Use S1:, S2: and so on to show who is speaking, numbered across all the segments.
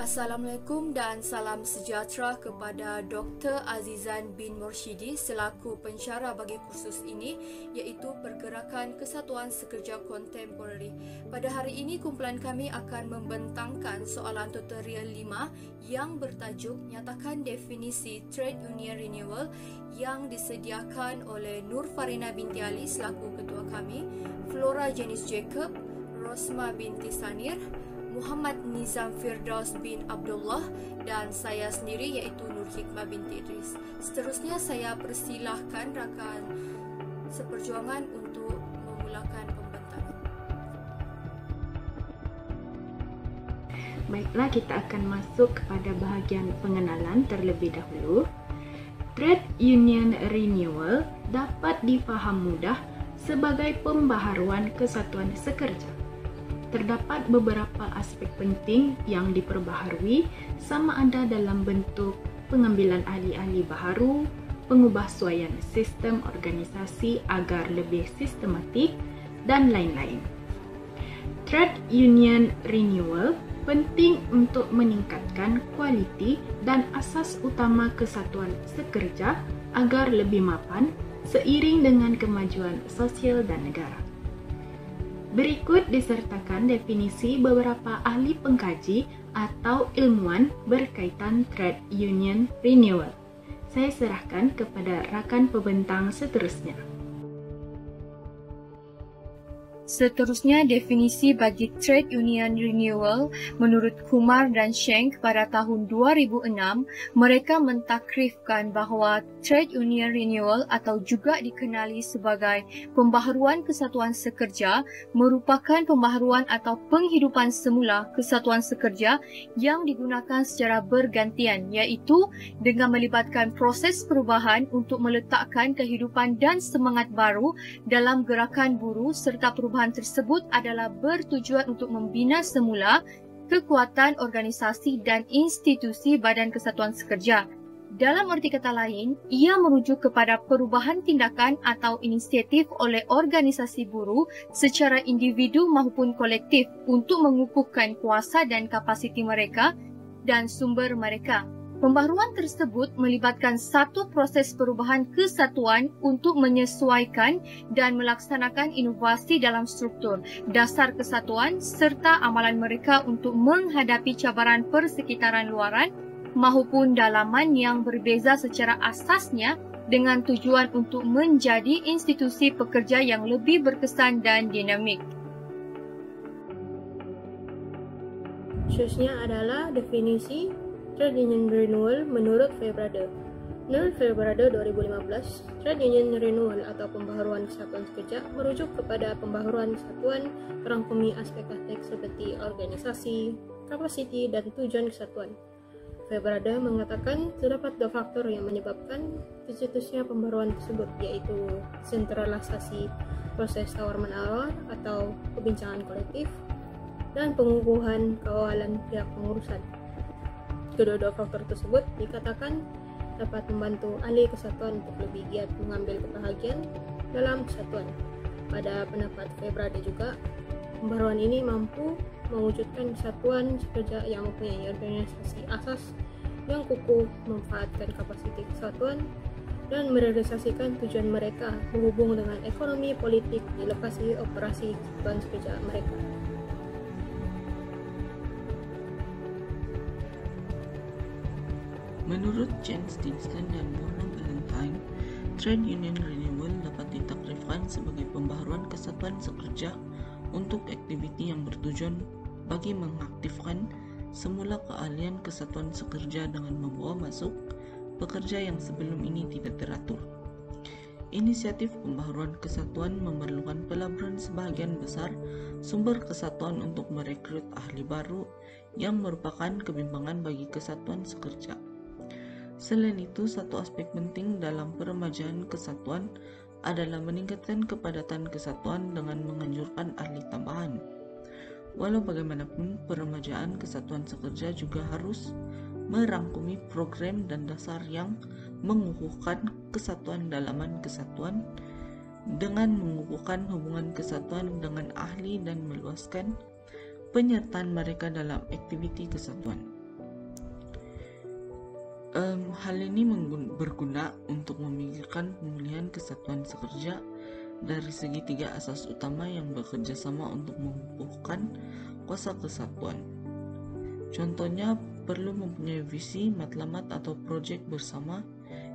S1: Assalamualaikum dan salam sejahtera kepada Dr. Azizan bin Murshidi selaku pensyarah bagi kursus ini iaitu Pergerakan Kesatuan Sekerja Kontemporari. Pada hari ini kumpulan kami akan membentangkan soalan tutorial 5 yang bertajuk Nyatakan Definisi Trade Union Renewal yang disediakan oleh Nur Farina binti Ali selaku ketua kami, Flora Janice Jacob, Rosma binti Sanir, Muhammad Nizam Firdaus bin Abdullah dan saya sendiri iaitu Nur Hikmah binti Idris. Seterusnya saya persilahkan rakan seperjuangan untuk memulakan pembentangan.
S2: Baiklah, kita akan masuk kepada bahagian pengenalan terlebih dahulu. Trade Union Renewal dapat difaham mudah sebagai pembaharuan kesatuan sekerja terdapat beberapa aspek penting yang diperbaharui sama ada dalam bentuk pengambilan ahli-ahli baharu, pengubahsuaian sistem organisasi agar lebih sistematik dan lain-lain. Trade Union Renewal penting untuk meningkatkan kualiti dan asas utama kesatuan sekerja agar lebih mapan seiring dengan kemajuan sosial dan negara. Berikut disertakan definisi beberapa ahli pengkaji atau ilmuwan berkaitan trade union renewal. Saya serahkan kepada rakan pembentang seterusnya.
S1: Seterusnya, definisi bagi Trade Union Renewal menurut Kumar dan Schenk pada tahun 2006, mereka mentakrifkan bahawa Trade Union Renewal atau juga dikenali sebagai pembaharuan kesatuan sekerja merupakan pembaharuan atau penghidupan semula kesatuan sekerja yang digunakan secara bergantian iaitu dengan melibatkan proses perubahan untuk meletakkan kehidupan dan semangat baru dalam gerakan buruh serta perubahan perubahan tersebut adalah bertujuan untuk membina semula kekuatan organisasi dan institusi Badan Kesatuan Sekerja. Dalam arti kata lain, ia merujuk kepada perubahan tindakan atau inisiatif oleh organisasi buruh secara individu maupun kolektif untuk mengukuhkan kuasa dan kapasiti mereka dan sumber mereka. Pembaharuan tersebut melibatkan satu proses perubahan kesatuan untuk menyesuaikan dan melaksanakan inovasi dalam struktur, dasar kesatuan serta amalan mereka untuk menghadapi cabaran persekitaran luaran maupun dalaman yang berbeza secara asasnya dengan tujuan untuk menjadi institusi pekerja yang lebih berkesan dan dinamik.
S3: Seterusnya adalah definisi Trade Union Renewal menurut Fairbrother. Menurut Fairbrother 2015, Trade Union Renewal atau pembaharuan kesatuan sekerja merujuk kepada pembaharuan kesatuan merangkumi aspek-aspek seperti organisasi, kapasiti, dan tujuan kesatuan. Fairbrother mengatakan terdapat dua faktor yang menyebabkan tercetusnya pembaharuan tersebut yaitu sentralisasi proses tawar-menawar atau kebincangan kolektif dan pengukuhan kawalan pihak pengurusan. Kedua-dua faktor tersebut dikatakan dapat membantu ahli kesatuan untuk lebih giat mengambil kebahagiaan dalam kesatuan. Pada pendapat Febrade juga, pembaruan ini mampu mewujudkan kesatuan sekerja yang mempunyai organisasi asas yang kukuh memanfaatkan kapasiti kesatuan dan merealisasikan tujuan mereka berhubung dengan ekonomi politik dilepasi operasi kesatuan sekerja mereka.
S4: Menurut Jane Stinson dan Mona Valentine, Trade Union Renewal dapat ditakrifkan sebagai pembaharuan kesatuan sekerja untuk aktiviti yang bertujuan bagi mengaktifkan semula keahlian kesatuan sekerja dengan membawa masuk pekerja yang sebelum ini tidak teratur. Inisiatif pembaharuan kesatuan memerlukan pelaburan sebahagian besar sumber kesatuan untuk merekrut ahli baru yang merupakan kebimbangan bagi kesatuan sekerja. Selain itu, satu aspek penting dalam peremajaan kesatuan adalah meningkatkan kepadatan kesatuan dengan menganjurkan ahli tambahan. Walau bagaimanapun, peremajaan kesatuan sekerja juga harus merangkumi program dan dasar yang mengukuhkan kesatuan dalaman kesatuan dengan mengukuhkan hubungan kesatuan dengan ahli dan meluaskan penyertaan mereka dalam aktiviti kesatuan. Um, hal ini berguna untuk memikirkan pemulihan kesatuan sekerja dari segi tiga asas utama yang bekerja sama untuk mengukuhkan kuasa kesatuan. Contohnya, perlu mempunyai visi, matlamat atau proyek bersama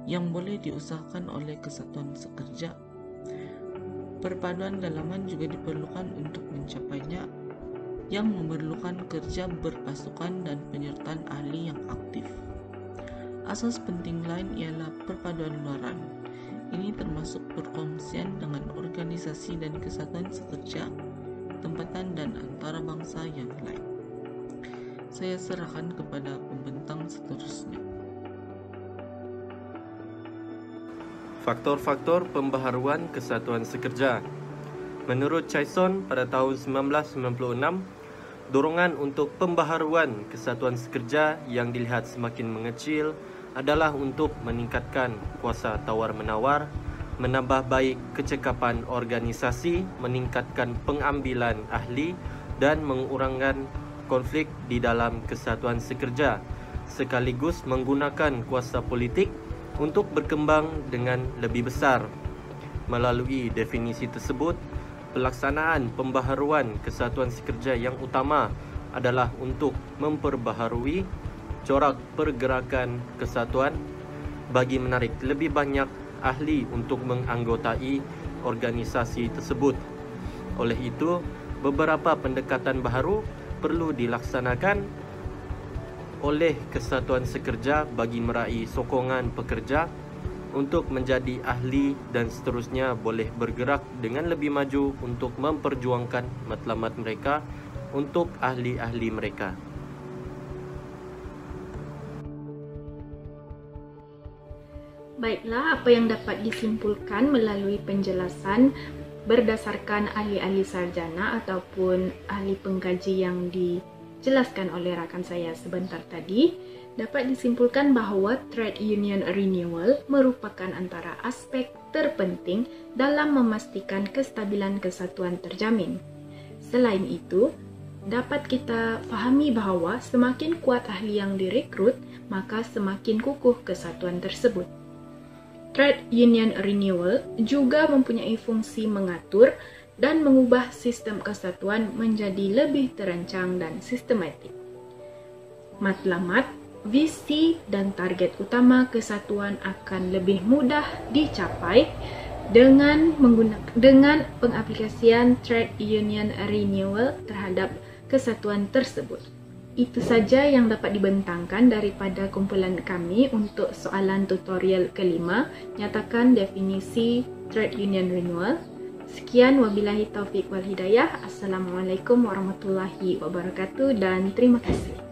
S4: yang boleh diusahakan oleh kesatuan sekerja. Perpaduan dalaman juga diperlukan untuk mencapainya yang memerlukan kerja berpasukan dan penyertaan ahli yang aktif. Asas penting lain ialah perpaduan luaran. Ini termasuk perkongsian dengan organisasi dan kesatuan sekerja, tempatan dan antara bangsa yang lain. Saya serahkan kepada pembentang seterusnya.
S5: Faktor-faktor pembaharuan kesatuan sekerja Menurut Chaison pada tahun 1996, dorongan untuk pembaharuan kesatuan sekerja yang dilihat semakin mengecil adalah untuk meningkatkan kuasa tawar-menawar, menambah baik kecekapan organisasi, meningkatkan pengambilan ahli dan mengurangkan konflik di dalam kesatuan sekerja sekaligus menggunakan kuasa politik untuk berkembang dengan lebih besar. Melalui definisi tersebut, pelaksanaan pembaharuan kesatuan sekerja yang utama adalah untuk memperbaharui corak pergerakan kesatuan bagi menarik lebih banyak ahli untuk menganggotai organisasi tersebut. Oleh itu, beberapa pendekatan baharu perlu dilaksanakan oleh kesatuan sekerja bagi meraih sokongan pekerja untuk menjadi ahli dan seterusnya boleh bergerak dengan lebih maju untuk memperjuangkan matlamat mereka untuk ahli-ahli mereka.
S2: Baiklah, apa yang dapat disimpulkan melalui penjelasan berdasarkan ahli-ahli sarjana ataupun ahli pengkaji yang dijelaskan oleh rakan saya sebentar tadi, dapat disimpulkan bahawa trade union renewal merupakan antara aspek terpenting dalam memastikan kestabilan kesatuan terjamin. Selain itu, dapat kita fahami bahawa semakin kuat ahli yang direkrut, maka semakin kukuh kesatuan tersebut. Trade Union Renewal juga mempunyai fungsi mengatur dan mengubah sistem kesatuan menjadi lebih terancang dan sistematik. Matlamat, visi dan target utama kesatuan akan lebih mudah dicapai dengan menggunakan dengan pengaplikasian Trade Union Renewal terhadap kesatuan tersebut. Itu saja yang dapat dibentangkan daripada kumpulan kami untuk soalan tutorial kelima. Nyatakan definisi Trade Union Renewal. Sekian wabillahi taufik wal hidayah. Assalamualaikum warahmatullahi wabarakatuh dan terima kasih.